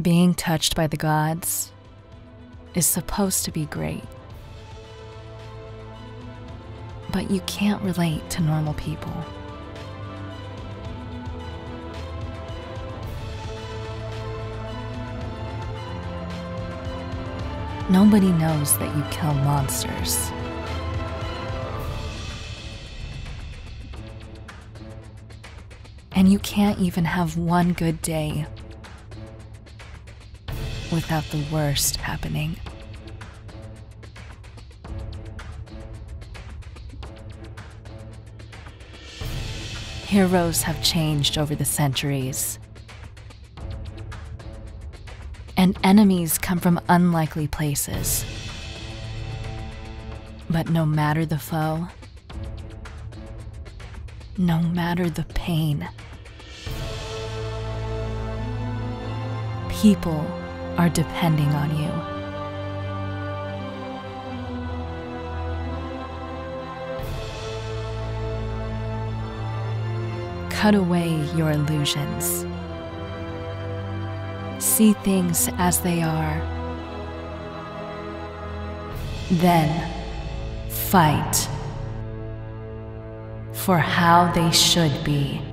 Being touched by the gods is supposed to be great. But you can't relate to normal people. Nobody knows that you kill monsters. And you can't even have one good day without the worst happening. Heroes have changed over the centuries. And enemies come from unlikely places. But no matter the foe, no matter the pain, people are depending on you. Cut away your illusions. See things as they are. Then fight for how they should be.